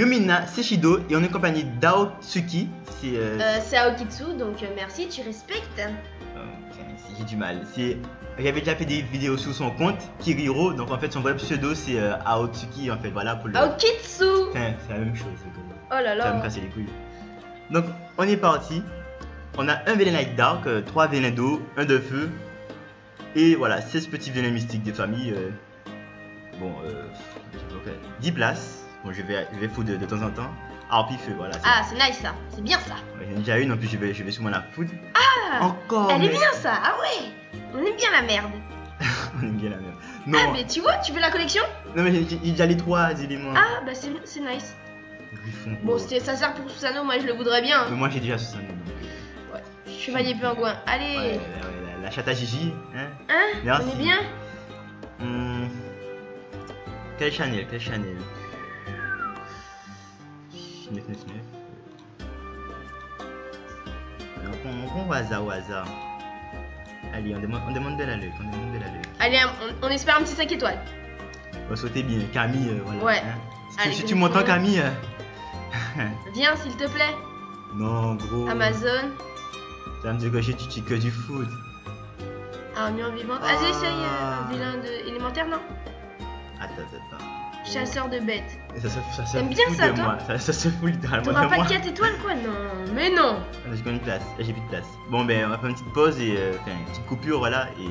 Yumina, c'est Shido et on est en compagnie d'Aotsuki. C'est. euh, Euh, Aokitsu, donc euh, merci, tu respectes. j'ai du mal. J'avais déjà fait des vidéos sous son compte, Kiriro, donc en fait son vrai pseudo c'est Aotsuki en fait, voilà pour le. Aokitsu Enfin, c'est la même chose, Oh là ça va me là. casser les couilles. Donc on est parti. On a un vilain light dark, 3 vilains d'eau, un de feu, et voilà, 16 petits vilains mystiques des familles. bon, euh, ok, 10 places. Bon, je vais, je vais foutre de, de temps en temps. Harpie feu, voilà. Ah, c'est nice ça, c'est bien ça. Ouais, J'en ai déjà une, en plus je vais, je vais souvent la foutre. Ah Encore Elle est mais- bien ça, ah ouais On aime bien la merde. On aime bien la merde. Non, Ah, mais tu vois, tu veux la collection? Non mais j'ai déjà les trois éléments. Ah, bah c'est nice. Griffon. Bon, ça sert pour Susano, moi je le voudrais bien. Mais hein. moi j'ai déjà Susanoo. donc, Ouais. Chevalier pingouin, allez. Ouais, ouais, la, la chatte à Gigi. Hein Hein? Merci. On est bien? Hum, Quel Chanel Quel Chanel 999. On prend, on prend au hasard, au hasard. Allez, on demande, on demande de la luck, on demande de la luck. Allez, on, on espère un petit 5 étoiles. On va sauter bien. Camille, euh, voilà. Ouais. hein. Si, tu- Allez, si je tu me m'entends. Camille. euh, Viens, s'il te plaît. non, gros. Amazon. Tu vas me dire que j'ai tu que du foot. Armure vivante. Vas-y, essaye Ah. euh, vilain de élémentaire, non? Attends, attends, attends. Chasseur de bêtes. Ça se, ça se T'aimes bien fout ça, de toi moi. Ça, ça se fout littéralement T'auras de pas moi. de 4 étoiles, quoi Non, mais non Ah, J'ai combien de place j'ai plus de place. Bon, ben, on va faire une petite pause et euh, faire une petite coupure, voilà, et.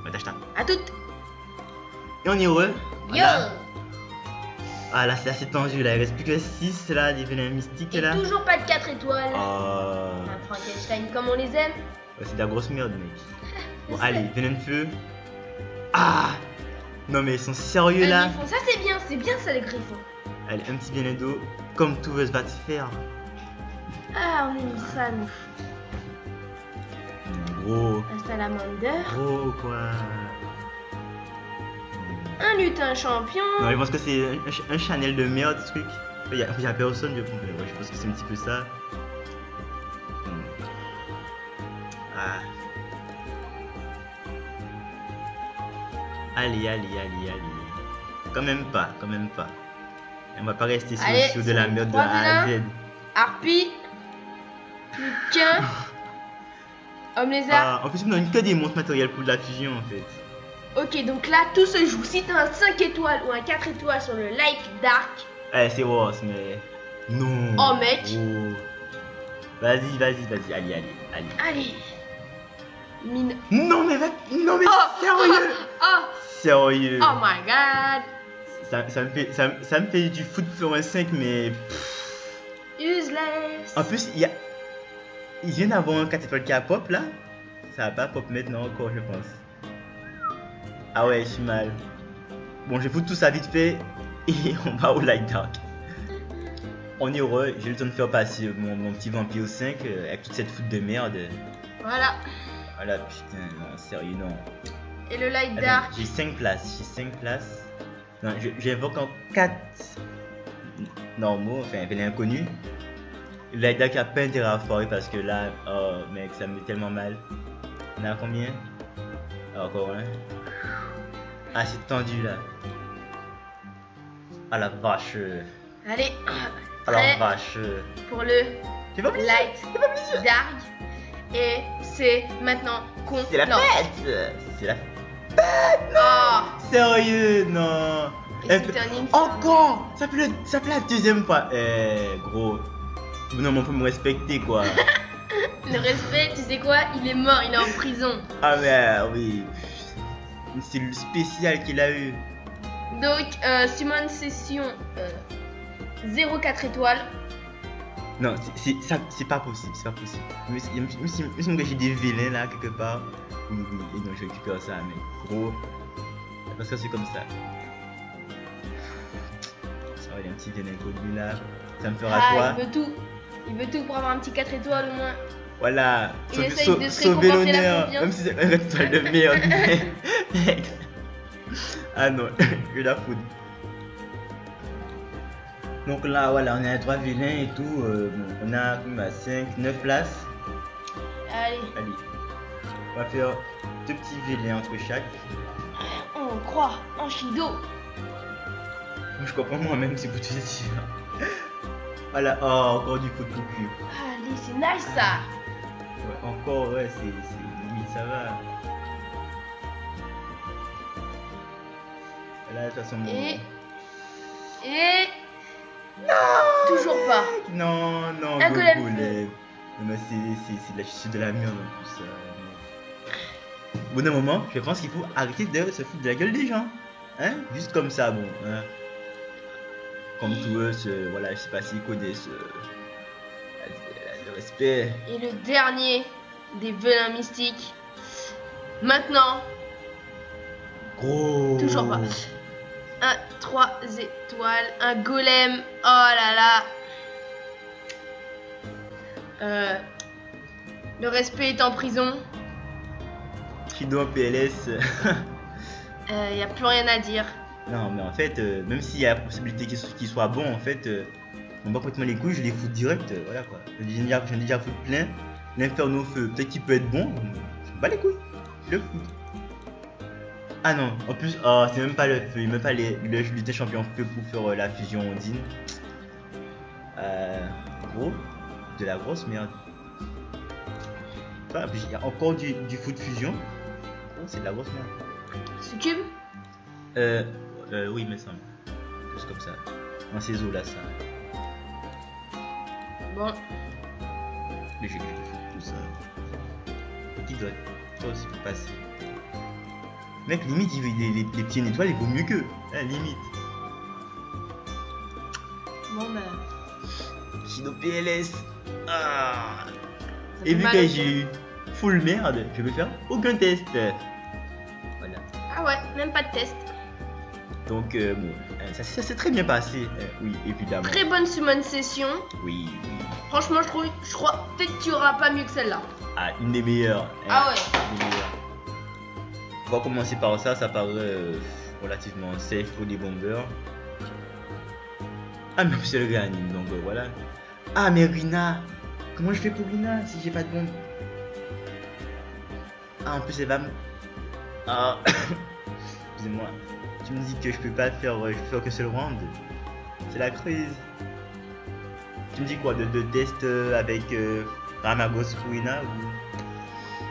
On va t'acheter. À toutes Et on est heureux. Yo Voilà. Ah, là, c'est assez tendu, là. Il reste plus que 6 là, des vilains mystiques Et là. toujours pas de 4 étoiles. Oh. Un Frankenstein comme on les aime. Ouais, c'est de la grosse merde, mec. Bon, allez, venin de feu. Ah Non, mais ils sont sérieux là. ça c'est bien, c'est bien ça les griffons. Allez, un petit venin d'eau. Comme tout veut se battre faire. Ah, on est mis ça, nous. Gros. Un salamander. Gros, quoi. Un lutin champion. Non, je pense que c'est un, ch- un Chanel de merde, ce truc. Il y a, il y a personne, je pense. Ouais, je pense que c'est un petit peu ça. Hmm. Ah. Allez, allez, allez, allez. Quand même pas, quand même pas. On va pas rester sur, Allez, sur de la merde de A à Z. Harpie. Plus qu'un. Homme lézard. Ah, en plus, on donne que des montres matérielles pour de la fusion en fait. Ok, donc là, tout se joue. Si t'as un 5 étoiles ou un 4 étoiles sur le Light Dark, Eh, c'est worse, mais. Non. Oh, mec. Oh. Vas-y, vas-y, vas-y. Allez, allez, allez. allez. Mine. Non, mais va... Non, mais Oh, sérieux Oh, Sérieux oh my god. ça, ça me fait, ça, ça me fait du foot un 5, mais. Useless. En plus, il y a. Il vient d'avoir un 4 étoiles qui a pop là. Ça va pas pop maintenant encore, je pense. Ah ouais, je suis mal. Bon, je foutre tout ça vite fait et on va au Light Dark. On est heureux, j'ai le temps de faire passer mon, mon petit vampire 5 euh, avec toute cette foot de merde. Voilà. Voilà, putain, non, sérieux, non. Et le Light Attends, Dark. J'ai 5 places, j'ai 5 places. Non, j'invoque en 4 normaux, enfin, inconnue. Le Light Dark a pas intérêt à foirer parce que là, oh mec, ça me met tellement mal. On a combien? Ah, Encore un. Ah, c'est tendu là. Ah la vache. Allez. Ah la vache. pour le C'est pas plaisir. Light Dark. Et c'est maintenant qu'on C'est la fête C'est la Oh. Sérieux, non. Un infâme. Encore Ça fait, le, ça fait la deuxième fois. Eh, gros. Non, mais faut me respecter quoi. Le respect, tu sais quoi? Il est mort, il est en prison. ah, mais euh, oui. Une cellule spéciale qu'il a eu. Donc, euh, Simone Session, euh, 0,4 étoiles. Non, c'est- pas possible, c'est pas possible. Même que j'ai des vilains là quelque part. Oui, oui, et donc je récupère ça, mais gros. Parce que c'est comme ça. Ça va, il y a un petit vilain connu là. Ça me fera Ah, quoi? il veut tout. Il veut tout pour avoir un petit 4 étoiles au moins. Voilà, Il sauver, essaye de se sauver l'honneur, même si c'est un étoile de merde. Ah non, je la foutre. Donc là, voilà, on est à 3 vilains et tout. euh, bon, on a combien 5, 9 places. Allez, Allez, on va faire deux petits vilains entre chaque. on croit en Shido. Je comprends moi-même si vous te dites. Voilà, oh, encore du foot tout cul. Allez, c'est nice ça. Ouais, encore, ouais, c'est limite, ça va. Là, de toute façon. bon. Et. Et. Toujours pas. Non, non, Un golem. Non, mais c'est- la chute de la merde en plus. bout d'un moment, je pense qu'il faut arrêter de se foutre de la gueule des gens. Hein? Juste comme ça, bon. Hein comme tous eux, ce- voilà, je sais pas s'ils connaissent la- la- le respect. Et le dernier des velins mystiques. Maintenant, Gros. toujours pas. Un 3 étoiles, un golem. Oh là là. Euh, le respect est en prison. Kido en PLS. Il n'y a plus rien à dire. non, mais en fait, euh, même s'il y a la possibilité qu'il so- qu'il soit bon, en fait, euh, on bat complètement les couilles, je les fous direct. voilà quoi. J'en ai déjà, déjà foutu plein. L'inferno feu, peut-être qu'il peut être bon. Je bats les couilles. Je le fous. Ah non, en plus, oh, c'est même pas le feu, il même pas les, le lutte champion feu pour faire euh, la fusion Ondine. Euh, gros, de la grosse merde. Enfin, il y a encore du, du foot fusion. Oh, c'est de la grosse merde. Succube Euh, euh, oui, me semble. Juste comme ça. Dans ces eaux là, ça. Bon, je fais, tout ça. Qui doit toi aussi passer. Mec, limite, il, les, les, les petits étoiles, il vaut mieux qu'eux. Hein, limite. bon bah. Kino PLS. Ah. Et vu que j'ai eu full merde, je vais faire aucun test. Voilà. Ah ouais, même pas de test. Donc, euh, bon, euh, ça, ça s'est très bien passé. Euh, oui, évidemment. Très bonne summon session. Oui, oui. Franchement, je trouve, je crois peut-être qu'il y aura pas mieux que celle-là. Ah, une des meilleures. Ah ouais. Une des meilleures. On va commencer par ça, ça paraît euh, relativement safe pour des bombers. Ah, mais c'est le gars anime, donc euh, voilà. Ah, mais Rina Comment je fais pour Rina si j'ai pas de bombe? Ah, en plus, elle va me. Ah Excusez-moi. Tu me dis que je peux pas faire, euh, je peux faire que seul round? C'est la crise. Tu me dis quoi de, test avec Ramagos pour Rina ou.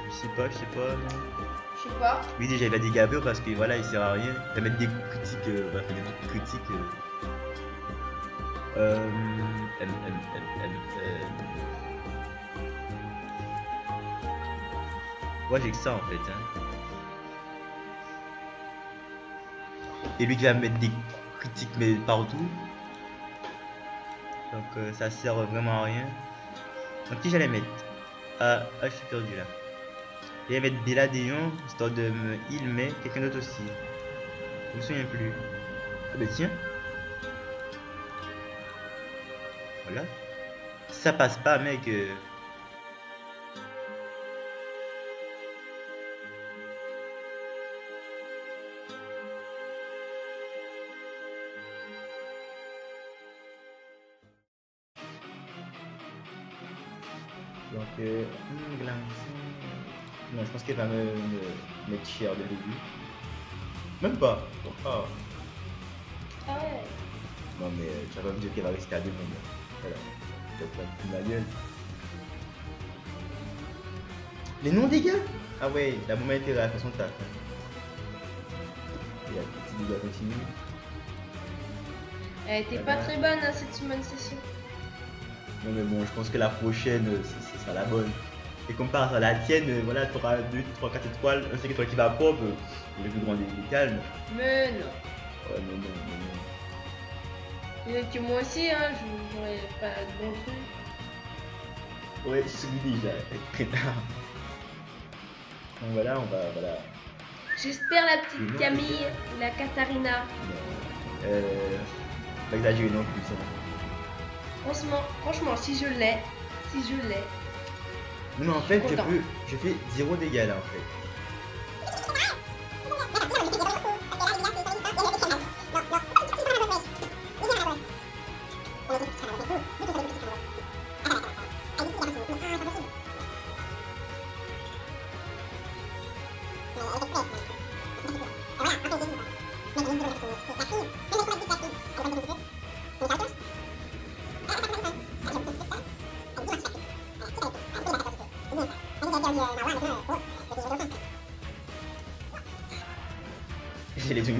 Je sais pas, je sais pas. non. Je. Oui, déjà il va dégager parce que voilà, il sert à rien. Il va mettre des critiques, euh, des critiques. Euh... Euh... Ouais, j'ai que ça en fait. Hein. Et lui qui va mettre des critiques mais partout. Donc euh, ça sert vraiment à rien. Donc qui j'allais mettre? Ah, ah, je suis perdu là. Et mettre Bella Déon, histoire de me heal, mais quelqu'un d'autre aussi. Je me souviens plus. Ah bah tiens. Voilà. Ça passe pas, mec. euh, Donc, euh, hmm. Non, je pense qu'elle va me, me mettre cher dès le début. Même pas. Ah. Ah ouais. Non, mais euh, tu vas pas me dire qu'elle va rester à deux mondes. Voilà. Tu vas pas de ma gueule. Les noms des gars? Ah ouais, la maman était à son taf. hein. Et la petite dégâts continue. Elle était pas très bonne hein, cette summon session. Non mais bon, je pense que la prochaine, euh, ce ce sera la bonne. Et comparé à la tienne, euh, voilà, tu auras 2, 3, 4 étoiles, un 5 étoiles qui va pop, euh, les voudront des, des calmes. Mais non. Ouais, non, non, non, non. Peut-être que moi aussi, hein, je j'aurais pas de bons trucs. Ouais, c'est celui déjà, crétard. Donc voilà, on va, voilà. J'espère la petite non, Camille, la Katharina. Euh, pas exagérer non plus, ça. Franchement, franchement, si je l'ai, si je l'ai. Non, mais en fait, je, peux, je fais 0 dégâts là, en fait.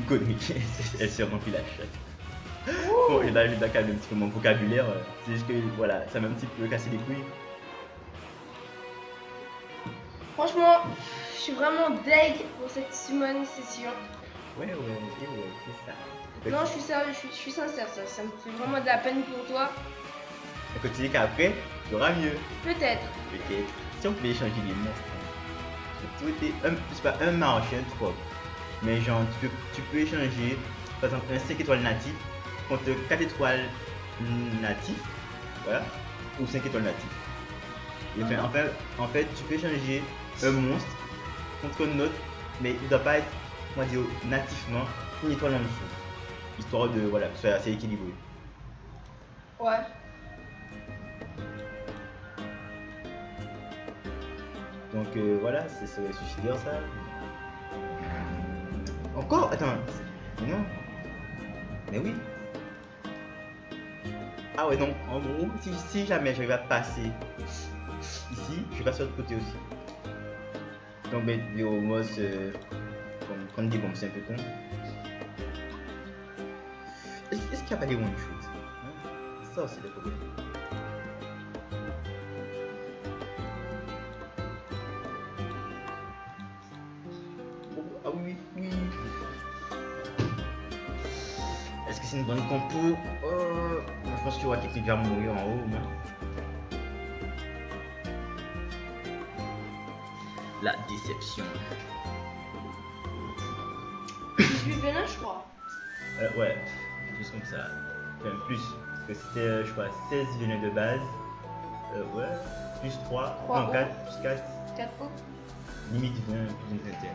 Connerie, elle se remplit la chatte. Bon, et là, je dois calmer un petit peu mon vocabulaire. euh, C'est juste que, voilà, ça m'a un petit peu cassé les couilles. Franchement, je suis vraiment deg pour cette Simone session. Ouais, ouais, ouais, ouais, c'est ça. Non, je suis sérieux, je suis, je suis sincère, ça, ça me fait vraiment de la peine pour toi. On continue qu'après, il y aura mieux. Peut-être. Peut-être. Si on pouvait échanger les monstres. Surtout des- un, c'est pas un marche, un trop. Mais genre, tu peux, tu peux échanger, par exemple, un 5 étoiles natif contre 4 étoiles natif. Voilà. Ou 5 étoiles natif. Et enfin, en, fait, en fait, tu peux échanger un monstre contre un autre, mais il ne doit pas être, on va dire, nativement une étoile en dessous. Histoire de, voilà, que ce soit assez équilibré. Ouais. Donc euh, voilà, c'est suicidaire ça. Encore? Attends. Mais non. Mais oui. Ah ouais, donc en gros, si, jamais j'arrive à passer ici, je passe de l'autre côté aussi. Donc les homos, euh, comme prendre des bombes, c'est un peu con. Est-ce qu'il n'y a pas des one shoot hein? Ça aussi, le problème. Une bonne compo Euh, Je pense qu'il y aura quelqu'un qui va mourir en haut. La déception. 18 venin, je crois. Euh, ouais, plus comme ça. Enfin, plus. Parce que c'était, euh, je crois, 16 venaient de base. Euh, ouais, plus 3, Trois non hauts. 4, plus 4, 4 pots. limite 20, plus une vingtaine.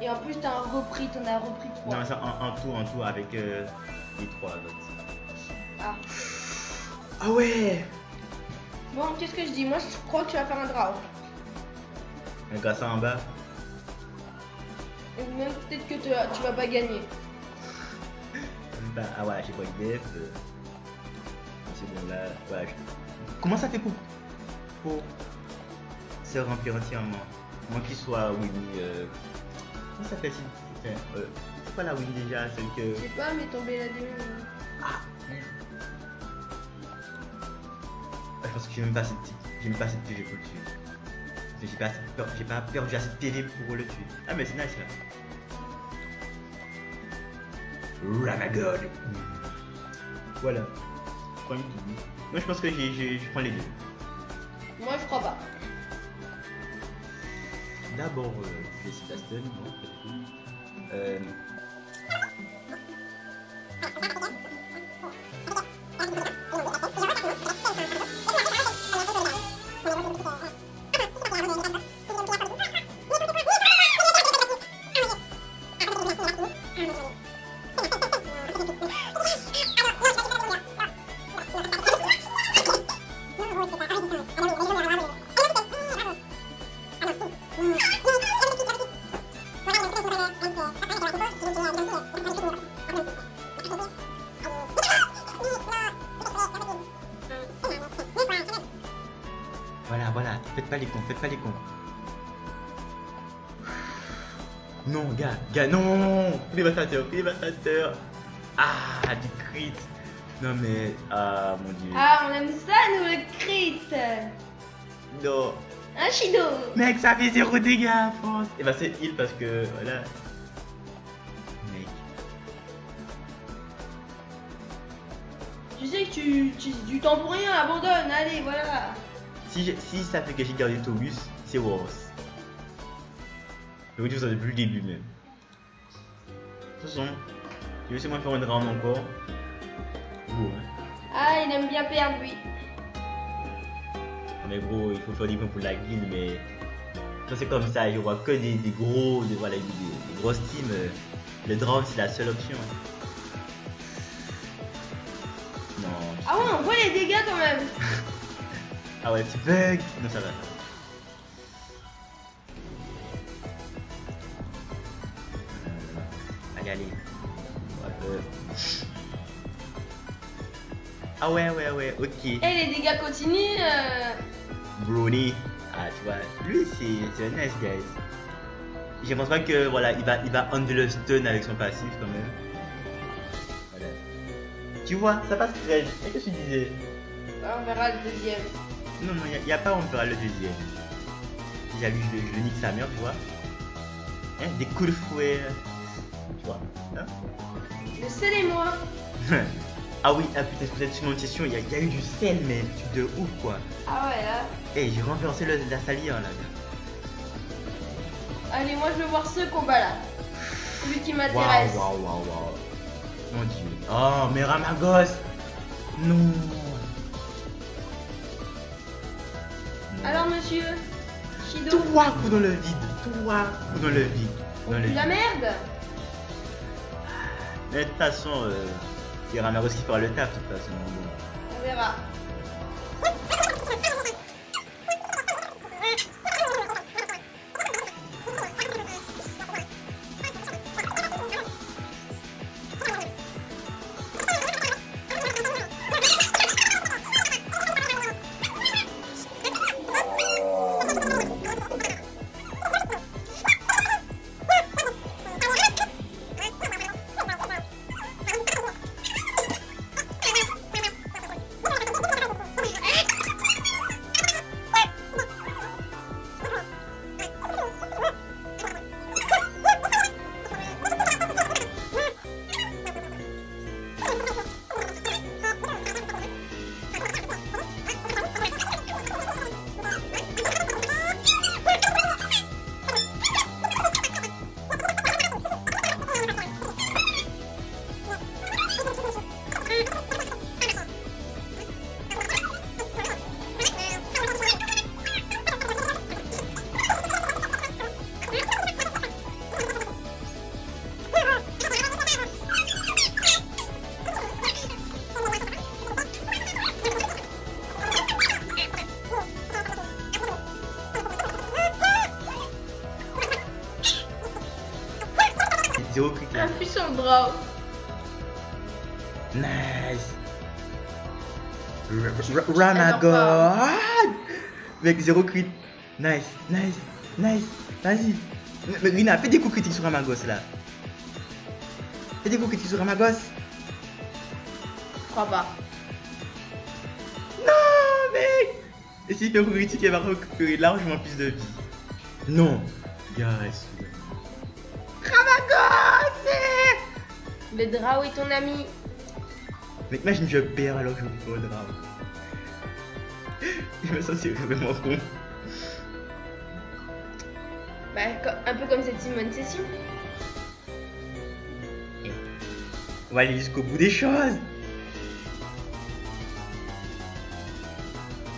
Et en plus, t'as repris, t'en as repris 3. Non, ça en, en tout, en tout, avec euh, les 3 autres. Ah. Ah ouais Bon, qu'est-ce que je dis? Moi, je crois que tu vas faire un draw. Un grâce en bas. Et même peut-être que tu, tu vas pas gagner. Bah, ah ouais, j'ai pas eu def. euh. C'est bon là. Ouais, je- Comment ça fait pour, pour? Se remplir entièrement Moi qui soit Winnie. Euh... Comment s'appelle euh, C'est quoi la Winnie déjà Celle que. Je sais pas, mais tomber la demi. Ah merde. Ah, Je pense que j'ai même pas assez de j'ai même pas assez de PV pour le tuer. Parce que J'ai pas, assez de per- j'ai pas perdu assez de PV pour le tuer. Ah mais c'est nice là. Ramagon. Voilà. Prends une double. Moi je pense que j'ai- j'ai- je prends les deux. Moi, je crois pas. D'abord, je vais Aston, gars, gars, non Dévastateur, dévastateur Ah, du crit Non mais, ah mon dieu. Ah, on aime ça, nous, le crit Non Un Shido Mec, ça fait zéro dégâts France Et bah c'est heal parce que, voilà. Mec. Tu sais que tu, tu du temps pour rien, abandonne, allez, voilà Si, si ça fait que j'ai gardé Taurus, c'est worse. Je vous dis ça depuis le début même. De toute façon, je vais essayer de me faire une round encore. Gros, hein. Ah, il aime bien perdre, lui. Mais gros, il faut faire des points pour la guilde, mais. Quand c'est comme ça, je vois que des, des gros, des, voilà, des, des grosses teams. euh, Le draft, c'est la seule option. Non. Ah ouais, on voit les dégâts quand même Ah ouais, petit bug Non, ça va. Ah ouais, ouais, ouais, ok. Et les dégâts continuent euh, Brony. Ah, tu vois, lui, c'est un nice guy. Je pense pas que, voilà, il va, il va handle le stun avec son passif quand même. Voilà. Tu vois, ça passe très. Qu'est-ce que tu disais? On verra le deuxième. Non, non, il n'y a, pas on fera le deuxième. Déjà, lui, je, je le nique sa mère, tu vois. Hein, des coups de fouet. Tu. Hein Le sel et moi. ah oui, ah putain, cette cimentation, il y, a- il y a eu du sel, mais truc de ouf, quoi. Ah ouais, là. Eh, j'ai renversé le, la salière, là. Allez, moi je veux voir ce combat là. Celui qui Waouh, m'intéresse. waouh, waouh, waouh. Mon dieu. Oh, mais Ramagos Non Alors, monsieur Shido Trois coups dans le vide Trois coups dans le vide dans le Tu vide. la merde Mais de toute façon, euh, c'est Ramagos qui fera le taf, de toute façon. On verra. Zéro crit là. Appuie sur le bras. Nice Ramagos t'adores Avec zéro crit. Nice, nice, nice. Vas-y. Mais Rina, fais des coups critiques sur Ramagos là. Fais des coups critiques sur Ramagos. Je crois pas. Non, mec Et s'il fait un coup critique, il va récupérer largement plus de vie. Non. Guys. Le Drao est ton ami. Mec, imagine je perds alors que je joue pas au drame. Je me sens vraiment con. Bah, un peu comme cette Simone Session. On va aller jusqu'au bout des choses.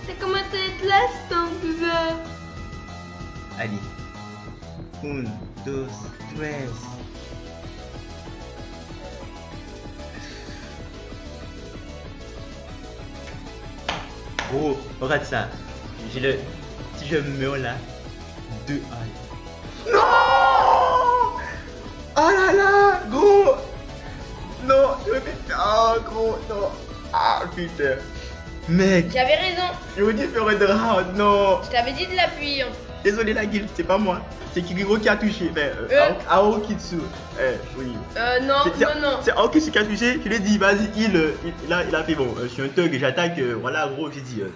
C'est comment t'es l'instant, buveur. Allez. Un, dos, tres. Oh, regarde ça. J'ai le. Si je meurs là, deux. Non Oh là là, gros Non, je vais Oh, gros, non Ah, putain Mec, J'avais raison. je vous dis faire un round, non Je t'avais dit de l'appuyer. Désolé la guilde, c'est pas moi. C'est Kigiro qui a touché. Enfin, euh, Euh. Ao- Aokitsu. Eh, oui. Euh, non, non, non. C'est Aokitsu qui a touché. Je lui ai dit, vas-y, il, euh, il, il a, il a fait bon. euh, je suis un thug, j'attaque. euh, voilà, gros, j'ai dit. Euh,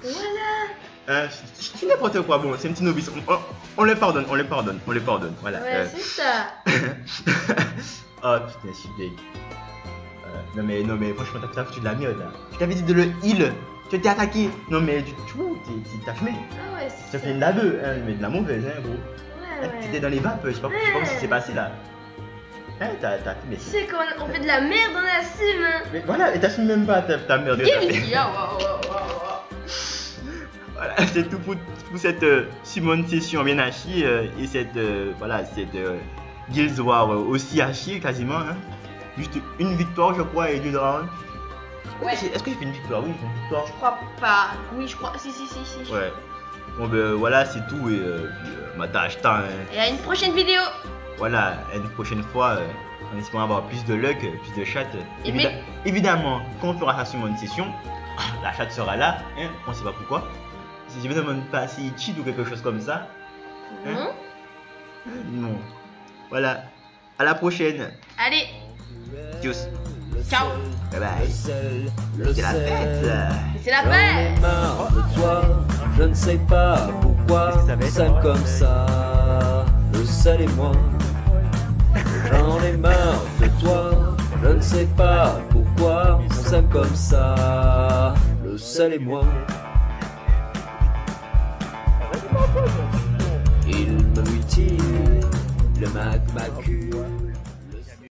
Voilà. je- suis n'importe quoi. Bon, c'est un petit novice. On, on, on le pardonne, on le pardonne, on le pardonne. Voilà. Ouais, euh. c'est ça. oh putain, je suis deg. Euh, non, mais, non, mais franchement, t'as t'as foutu de la merde là. Je t'avais dit de le heal. Tu t'es attaqué. Non, mais tu, tu vois, t'es- t'as fumé. Ah ouais, Tu c'est as ça. fait de la bœuf, hein, mais de la mauvaise, hein, gros. Ouais, Hein, ouais. T'étais dans les vapes, je sais pas, je sais pas ce qui s'est passé là. Hein, t'as, t'as, mais, Tu sais qu'on on fait de la merde, on assume. Hein. mais voilà, et t'assumes même pas ta, ta merde. Waouh, waouh, waouh. Voilà, c'est tout pour, pour cette euh, Simone session bien chier euh, et cette, euh, voilà, cette euh, Guild War euh, aussi chier quasiment. Hein. Juste une victoire, je crois, et deux rounds. Ouais. Est-ce j'ai fait une victoire? Oui, fait une victoire. Je crois pas. Oui, je crois. Si, si, si, si. Ouais. Bon, ben voilà, c'est tout. Et euh, puis, euh, hein. Et à une prochaine vidéo. Voilà, une prochaine fois, euh, en espérant avoir plus de luck, euh, plus de chat. euh, Et mais- Évidemment, quand on fera ça sur une session, la chatte sera là, hein, on sait pas pourquoi. Je me demande pas si cheat ou quelque chose comme ça. Non Non. Voilà. À la prochaine. Allez, Tchuss. Ciao Bye bye. seul, C'est la fête. C'est la J'en ai fête marre de toi, je ne sais pas pourquoi ça comme ça, le seul et moi. J'en ai marre de toi, je ne sais pas pourquoi on s'aime comme ça, le seul et moi. Il me mutile, le magma cul.